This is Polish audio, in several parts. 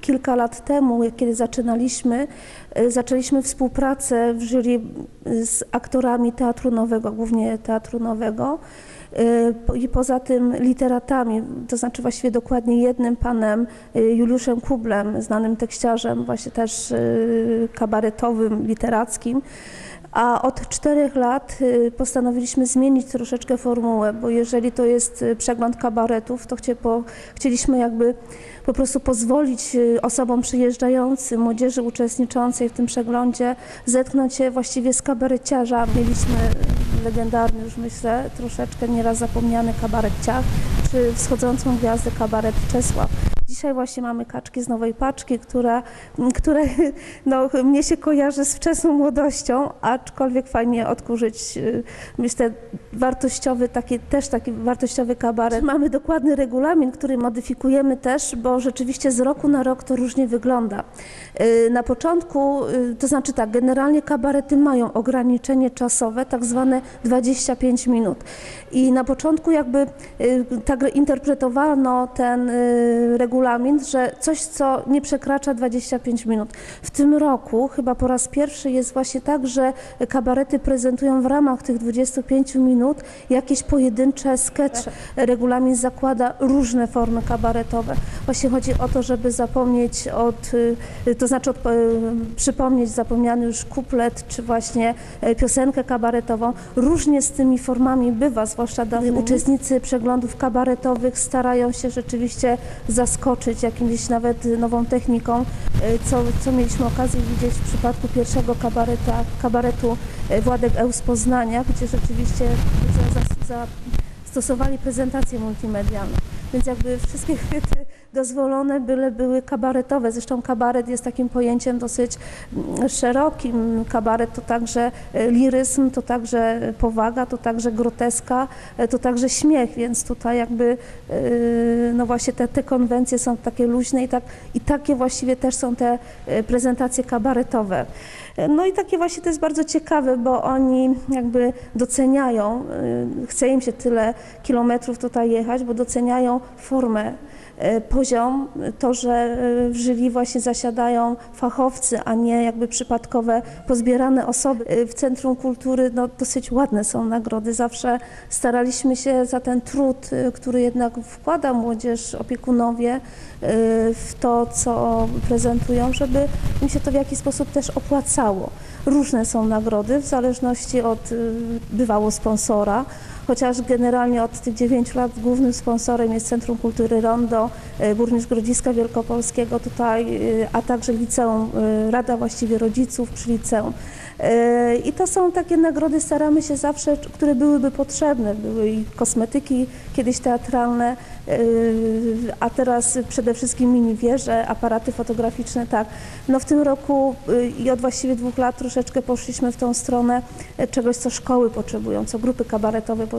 Kilka lat temu, kiedy zaczynaliśmy, y, zaczęliśmy współpracę w jury z aktorami Teatru Nowego, głównie Teatru Nowego y, i poza tym literatami, to znaczy właściwie dokładnie jednym panem y, Juliuszem Kublem, znanym tekściarzem, właśnie też y, kabaretowym, literackim. A od czterech lat y, postanowiliśmy zmienić troszeczkę formułę, bo jeżeli to jest y, przegląd kabaretów, to chcieliśmy jakby po prostu pozwolić y, osobom przyjeżdżającym, młodzieży uczestniczącej w tym przeglądzie zetknąć się właściwie z kabareciarzami. Mieliśmy legendarny już myślę, troszeczkę nieraz zapomniany kabaret Ciach, czy wschodzącą gwiazdę kabaret Czesław. Dzisiaj właśnie mamy kaczki z nowej paczki, która, które no, mnie się kojarzy z wczesną młodością, aczkolwiek fajnie odkurzyć, y, myślę, wartościowy, taki, też taki wartościowy kabaret. Mamy dokładny regulamin, który modyfikujemy też, bo rzeczywiście z roku na rok to różnie wygląda. Y, Na początku, y, to znaczy tak, generalnie kabarety mają ograniczenie czasowe, tak zwane 25 minut. I na początku jakby tak interpretowano ten y, regulamin, że coś, co nie przekracza 25 minut. W tym roku chyba po raz pierwszy jest właśnie tak, że kabarety prezentują w ramach tych 25 minut jakieś pojedyncze skecze. Regulamin zakłada różne formy kabaretowe. Właśnie chodzi o to, żeby zapomnieć od, y, to znaczy od, y, przypomnieć zapomniany już kuplet, czy właśnie y, piosenkę kabaretową. Różnie z tymi formami bywa, zwłaszcza dawniej. Uczestnicy przeglądów kabaretowych starają się rzeczywiście zaskoczyć jakimś nawet nową techniką, y, co, co mieliśmy okazję widzieć w przypadku pierwszego kabareta, kabaretu y, Władek Eł z Poznania, gdzie rzeczywiście za, za, za stosowali prezentację multimedialną. Więc jakby wszystkie chwyty dozwolone byle były kabaretowe. Zresztą kabaret jest takim pojęciem dosyć mm, szerokim. Kabaret to także e, liryzm, to także powaga, to także groteska, e, to także śmiech, więc tutaj jakby e, no właśnie te, te konwencje są takie luźne i, tak, i takie właściwie też są te prezentacje kabaretowe. No i takie właśnie to jest bardzo ciekawe, bo oni jakby doceniają, y, chce im się tyle kilometrów tutaj jechać, bo doceniają formę, y, poziom, to, że y, w jury właśnie zasiadają fachowcy, a nie jakby przypadkowe pozbierane osoby. W Centrum Kultury no, dosyć ładne są nagrody. Zawsze staraliśmy się za ten trud, który jednak wkłada młodzież, opiekunowie w to, co prezentują, żeby im się to w jakiś sposób też opłacało. Różne są nagrody w zależności od y, bywało sponsora, chociaż generalnie od tych 9 lat głównym sponsorem jest Centrum Kultury Rondo, y, Burmistrz Grodziska Wielkopolskiego tutaj, y, a także liceum, y, Rada właściwie rodziców przy liceum. I to są takie nagrody, staramy się zawsze, które byłyby potrzebne. Były i kosmetyki kiedyś teatralne, a teraz przede wszystkim mini wieże, aparaty fotograficzne, tak. No w tym roku i od właściwie dwóch lat troszeczkę poszliśmy w tą stronę czegoś, co szkoły potrzebują, co grupy kabaretowe potrzebują,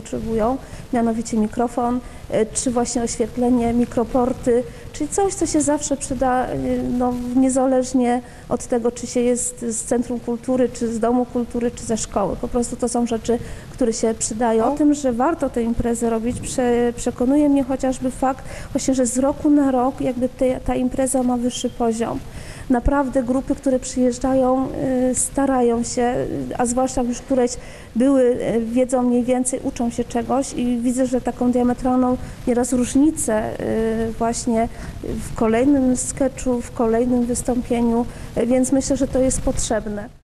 mianowicie mikrofon, y, czy właśnie oświetlenie, mikroporty, czyli coś, co się zawsze przyda, y, no, niezależnie od tego, czy się jest z Centrum Kultury, czy z Domu Kultury, czy ze szkoły. Po prostu to są rzeczy, które się przydają. O tym, że warto tę imprezę robić, prze, przekonuje mnie chociażby fakt właśnie, że z roku na rok jakby te, ta impreza ma wyższy poziom. Naprawdę grupy, które przyjeżdżają, y, starają się, a zwłaszcza już któreś były, y, wiedzą mniej więcej, uczą się czegoś i widzę, że taką diametralną nieraz różnicę y, właśnie w kolejnym sketchu, w kolejnym wystąpieniu, więc myślę, że to jest potrzebne.